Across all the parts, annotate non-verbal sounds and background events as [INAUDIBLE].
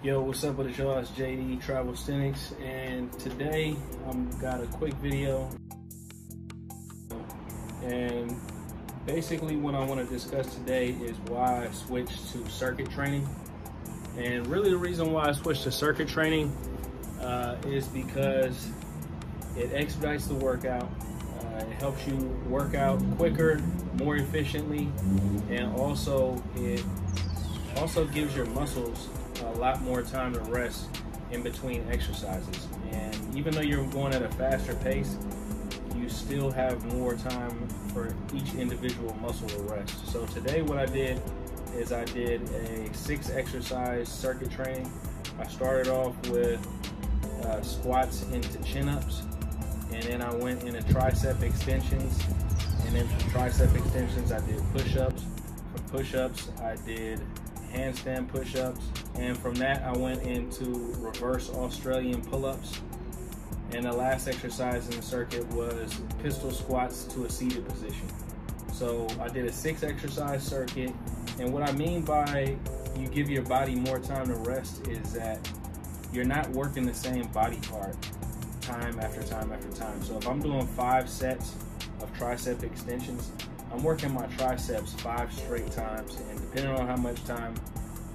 Yo, what's up with y'all? It's JD Travelsthenics, and today I'm got a quick video. And basically, what I want to discuss today is why I switched to circuit training. And really, the reason why I switched to circuit training uh, is because it expedites the workout. Uh, it helps you work out quicker, more efficiently, and also it also gives your muscles a lot more time to rest in between exercises. And even though you're going at a faster pace, you still have more time for each individual muscle to rest. So today what I did is I did a six exercise circuit training. I started off with uh, squats into chin-ups and then I went into tricep extensions and then from tricep extensions I did push-ups. From push-ups I did handstand push-ups, and from that I went into reverse Australian pull-ups. And the last exercise in the circuit was pistol squats to a seated position. So I did a six exercise circuit, and what I mean by you give your body more time to rest is that you're not working the same body part time after time after time. So if I'm doing five sets of tricep extensions, I'm working my triceps five straight times, and depending on how much time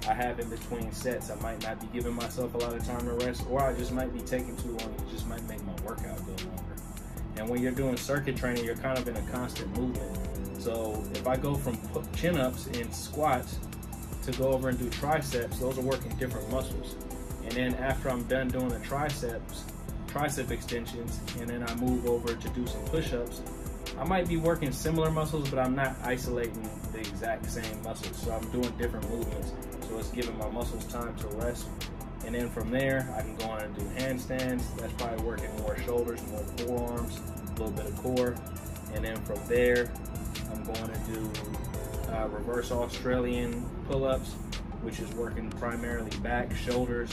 I have in between sets, I might not be giving myself a lot of time to rest, or I just might be taking too long. It just might make my workout go longer. And when you're doing circuit training, you're kind of in a constant movement. So if I go from chin ups and squats to go over and do triceps, those are working different muscles. And then after I'm done doing the triceps, tricep extensions, and then I move over to do some push ups, I might be working similar muscles, but I'm not isolating the exact same muscles. So I'm doing different movements. So it's giving my muscles time to rest. And then from there, I can go on and do handstands. That's probably working more shoulders, more forearms, a little bit of core. And then from there, I'm going to do uh, reverse Australian pull-ups, which is working primarily back, shoulders.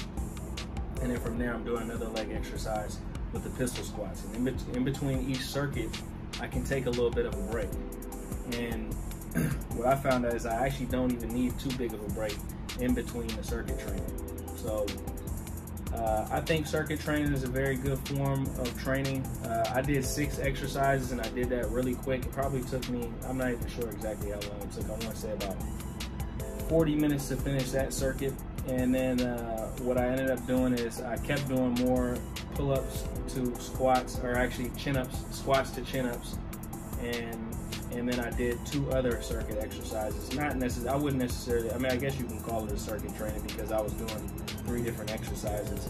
And then from there, I'm doing another leg exercise with the pistol squats. And in, in between each circuit, I can take a little bit of a break. And [CLEARS THROAT] what I found out is I actually don't even need too big of a break in between the circuit training. So uh, I think circuit training is a very good form of training. Uh, I did six exercises and I did that really quick. It probably took me, I'm not even sure exactly how long it took. I want to say about 40 minutes to finish that circuit. And then uh, what I ended up doing is I kept doing more pull-ups to squats, or actually chin-ups, squats to chin-ups, and and then I did two other circuit exercises. Not necessarily, I wouldn't necessarily. I mean, I guess you can call it a circuit training because I was doing three different exercises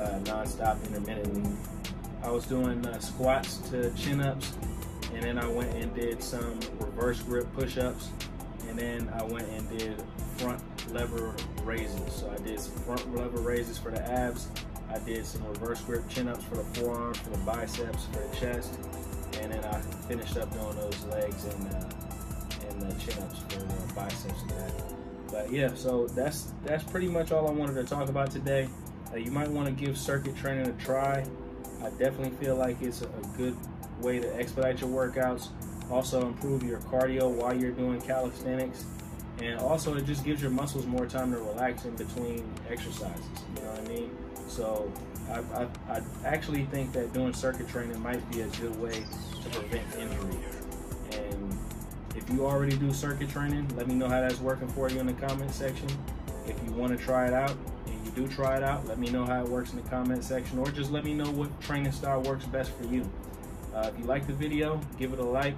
uh, non-stop intermittently. I was doing uh, squats to chin-ups, and then I went and did some reverse grip push-ups, and then I went and did front lever raises. So I did some front lever raises for the abs. I did some reverse grip chin-ups for the forearms, for the biceps, for the chest, and then I finished up doing those legs and uh, and the chin-ups for the biceps and that. But yeah, so that's that's pretty much all I wanted to talk about today. Uh, you might want to give circuit training a try. I definitely feel like it's a, good way to expedite your workouts. Also improve your cardio while you're doing calisthenics and also it just gives your muscles more time to relax in between exercises. You know what I mean? So I, I, I actually think that doing circuit training might be a good way to prevent injury. And if you already do circuit training, let me know how that's working for you in the comment section. If you want to try it out and you do try it out, let me know how it works in the comment section or just let me know what training style works best for you. Uh, if you like the video, give it a like.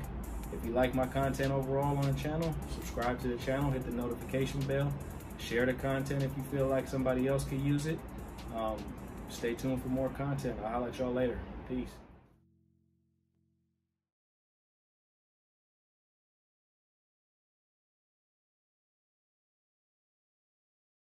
If you like my content overall on the channel, subscribe to the channel, hit the notification bell, share the content if you feel like somebody else could use it. Um, stay tuned for more content. I'll holler at y'all later. Peace.